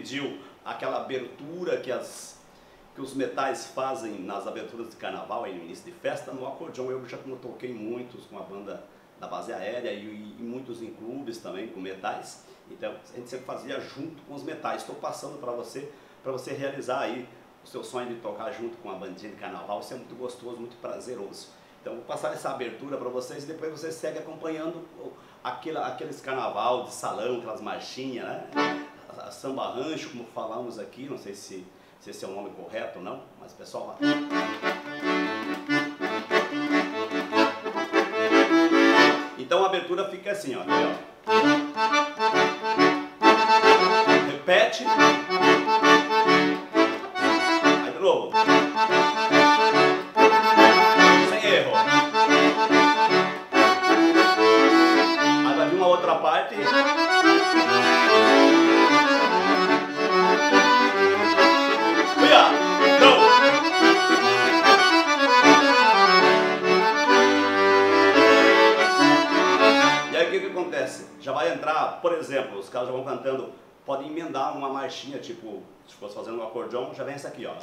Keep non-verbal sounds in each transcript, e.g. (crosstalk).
pediu aquela abertura que, as, que os metais fazem nas aberturas de carnaval, aí no início de festa, no acordeão eu já toquei muitos com a banda da base aérea e, e muitos em clubes também com metais. Então a gente sempre fazia junto com os metais. Estou passando para você, para você realizar aí o seu sonho de tocar junto com a bandinha de carnaval. Isso é muito gostoso, muito prazeroso. Então vou passar essa abertura para vocês e depois você segue acompanhando aquele, aqueles carnaval de salão, aquelas marchinhas, né? A samba rancho, como falamos aqui, não sei se, se esse é o nome correto ou não, mas pessoal... Então a abertura fica assim, ó. Repete. Aí de novo. Por exemplo, os caras já vão cantando, podem emendar uma marchinha, tipo, se fosse fazendo um acordeão, já vem essa aqui, ó.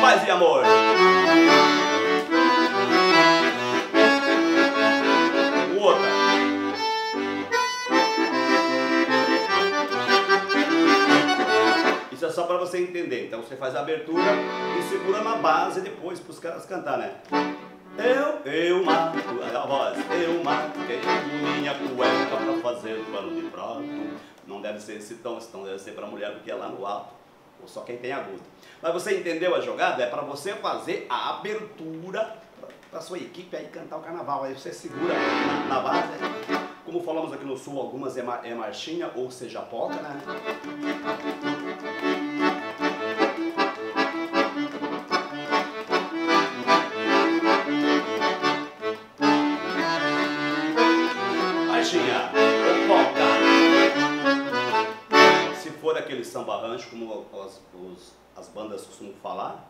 Paz e amor. Isso é só para você entender. Então você faz a abertura e segura na base depois para os caras cantar, né? Eu, eu mato, a voz, eu mato, queimo minha cueca pra fazer pano de prato. Não deve ser esse tom, esse tom deve ser pra mulher porque é lá no alto, ou só quem tem agudo. Mas você entendeu a jogada? É para você fazer a abertura para sua equipe aí cantar o carnaval. Aí você segura na, na base. Como falamos aqui no sul, algumas é, mar, é marchinha, ou seja, polca, né? Aquele samba rancho, como as, os, as bandas costumam falar.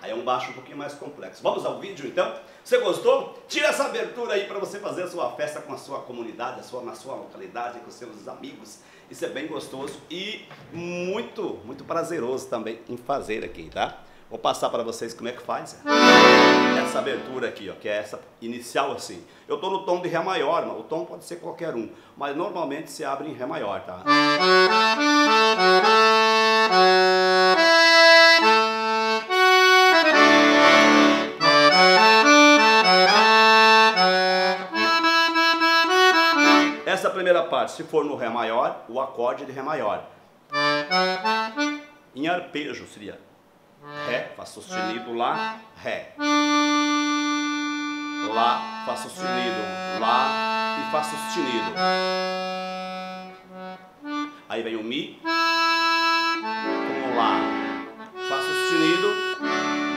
Aí é um baixo um pouquinho mais complexo. Vamos ao vídeo então? Você gostou? Tira essa abertura aí para você fazer a sua festa com a sua comunidade, a sua, na sua localidade, com seus amigos. Isso é bem gostoso e muito, muito prazeroso também em fazer aqui, tá? Vou passar para vocês como é que faz essa abertura aqui, ó, que é essa inicial assim. Eu estou no tom de Ré maior, mas o tom pode ser qualquer um, mas normalmente se abre em Ré maior, tá? Essa primeira parte, se for no Ré maior, o acorde de Ré maior. Em arpejo seria Ré, Fá sustenido, Lá, Ré. Lá, Fá sustenido, Lá e Fá sustenido. Aí vem o Mi com o Lá, Fá sustenido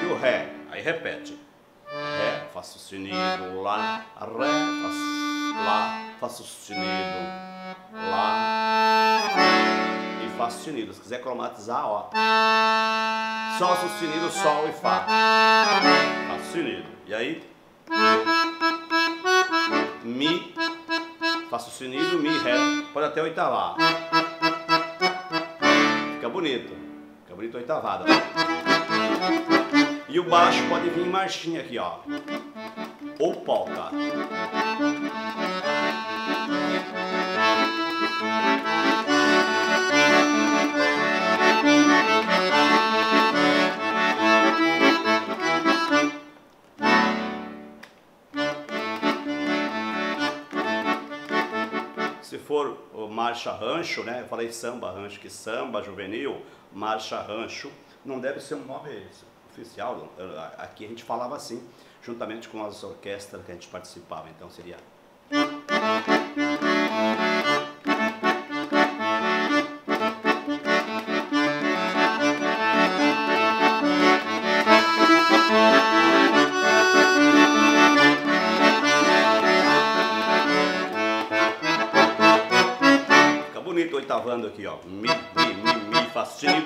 e o Ré. Aí repete. Ré, Fá sustenido, Lá, Ré, Fá, Lá, Fá sustenido, Lá e Fá sustenido. Se quiser cromatizar, ó. Sol sustenido, Sol e Fá. Fá sustenido. E aí? Mi, Fá sustenido, Mi, Ré. Pode até oitavar. Fica bonito. Fica bonito oitavada. E o baixo pode vir em marchinha aqui, ó. Ou polka. Marcha rancho, né? Eu falei samba rancho, que samba juvenil, marcha rancho, não deve ser um nome oficial. Aqui a gente falava assim, juntamente com as orquestras que a gente participava. Então seria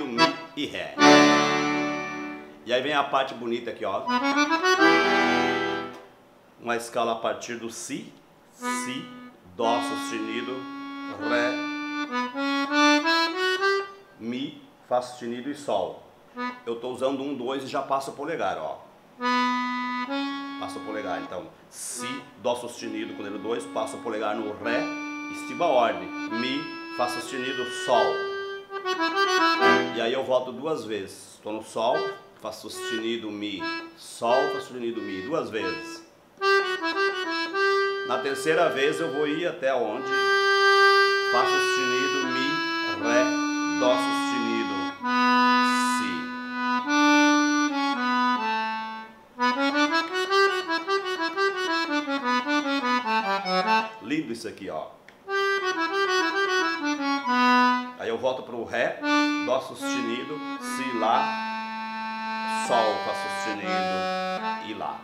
Mi, e ré. E aí vem a parte bonita aqui, ó. Uma escala a partir do Si, Si, Dó sustenido, Ré, Mi, Fá sustenido e Sol. Eu estou usando um, dois e já passo o polegar, ó. Passo o polegar, então Si, Dó sustenido com o dedo 2, passo o polegar no Ré, estiva a ordem, Mi, Fá sustenido, Sol. E aí eu volto duas vezes, estou no Sol, Fá sustenido, Mi, Sol, Fá sustenido, Mi, duas vezes. Na terceira vez eu vou ir até onde? Fá sustenido, Mi, Ré, Dó sustenido, Si. Lindo isso aqui, ó. Aí eu volto para o Ré, Dó sustenido, Si, Lá, Sol, Fá sustenido e Lá.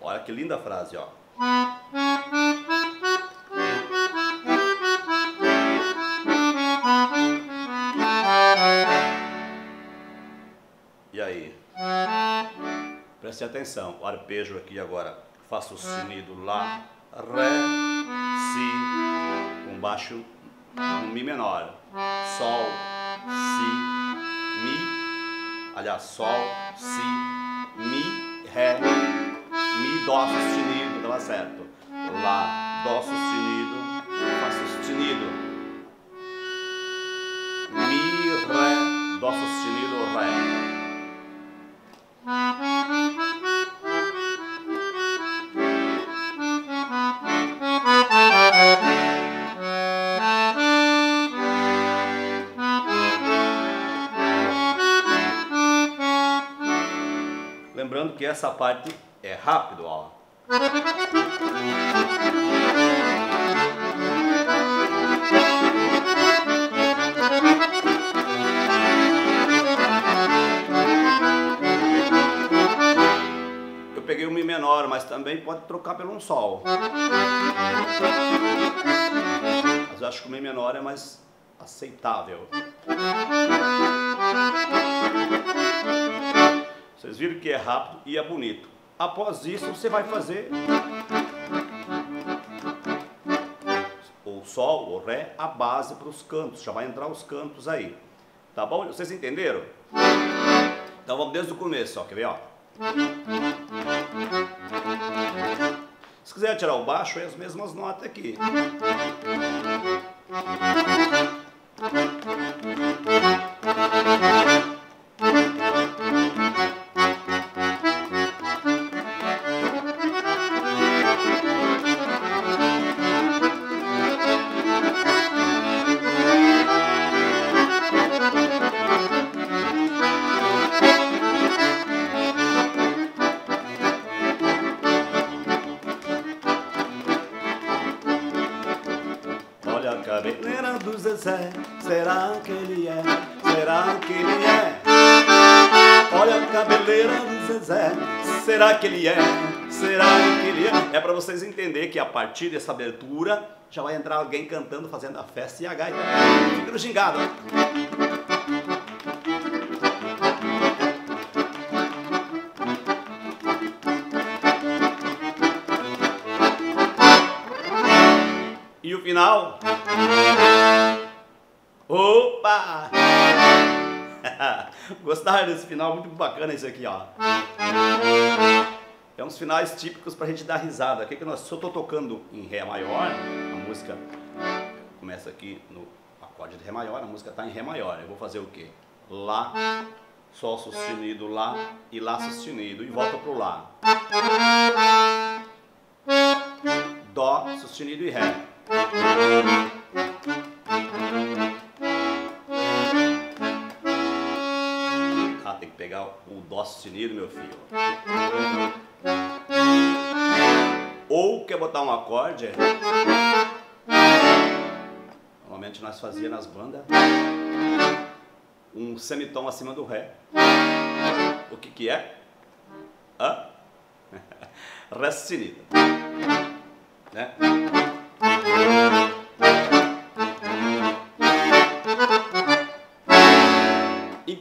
Olha que linda frase, ó. E aí? Preste atenção, o arpejo aqui agora. Fá sustenido Lá, Ré, Si, com baixo no Mi menor. Sol, Si, Mi, aliás, Sol, Si, Mi, Ré, Mi, Dó sustenido, estava certo. Lá, Dó sustenido, Fá sustenido. Mi, Ré, Dó sustenido, Lembrando que essa parte é rápido, ó. Eu peguei um Mi menor, mas também pode trocar pelo um Sol. Mas eu acho que o Mi menor é mais aceitável. Vocês viram que é rápido e é bonito. Após isso, você vai fazer o Sol, o Ré, a base para os cantos. Já vai entrar os cantos aí. Tá bom? Vocês entenderam? Então vamos desde o começo, ó. Quer ver, ó? Se quiser tirar o baixo, é as mesmas notas aqui. Do Zezé, será que ele é? Será que ele é? É para vocês entenderem que a partir dessa abertura já vai entrar alguém cantando, fazendo a festa e a gaita. Fica no gingado. E o final? Opa! (laughs) Gostaram desse final? Muito bacana isso aqui, ó. É uns finais típicos pra gente dar risada. O que nós, se eu tô tocando em Ré maior, a música começa aqui no acorde de Ré maior, a música tá em Ré maior. Eu vou fazer o quê? Lá, Sol sustenido, Lá e Lá sustenido. E volta pro Lá. Dó sustenido e Ré. Meu filho. Ou quer botar um acorde? Normalmente nós fazíamos nas bandas um semitom acima do Ré. O que que é? Hã? (laughs) Ré sustenido. Né?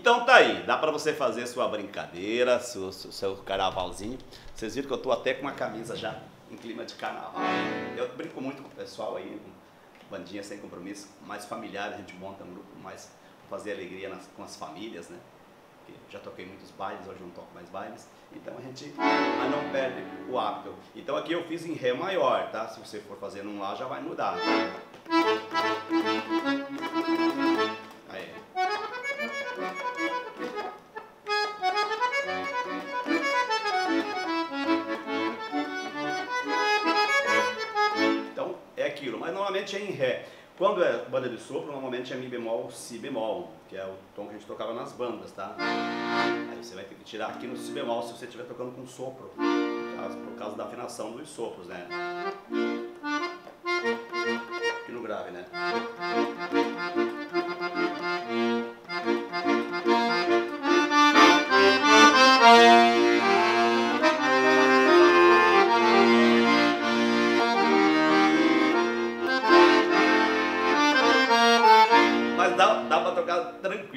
Então tá aí, dá para você fazer sua brincadeira, seu, seu, seu, carnavalzinho. Vocês viram que eu tô até com uma camisa já em clima de carnaval. Eu brinco muito com o pessoal aí, bandinha sem compromisso, mais familiar, a gente monta um grupo mais fazer alegria nas, com as famílias, né? já toquei muitos bailes, hoje não toco mais bailes. Então a gente não perde o hábito. Então aqui eu fiz em Ré maior, tá? Se você for fazer num Lá já vai mudar. Normalmente é em Ré. Quando é banda de sopro, normalmente é Mi bemol, Si bemol, que é o tom que a gente tocava nas bandas, tá? Aí você vai ter que tirar aqui no Si bemol se você estiver tocando com sopro, por causa da afinação dos sopros, né? Aqui no grave, né?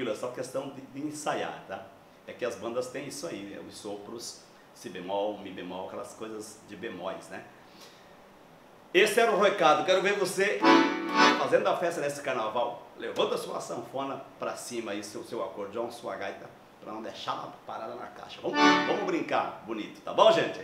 Tranquilo, é só questão de, de, ensaiar, tá? É que as bandas têm isso aí, né? os sopros, si bemol, mi bemol, aquelas coisas de bemóis, né? Esse era o recado, quero ver você fazendo a festa nesse carnaval, levanta sua sanfona para cima aí, seu, seu acordeão, sua gaita, para não deixar ela parada na caixa. Vamos, vamos brincar bonito, tá bom, gente?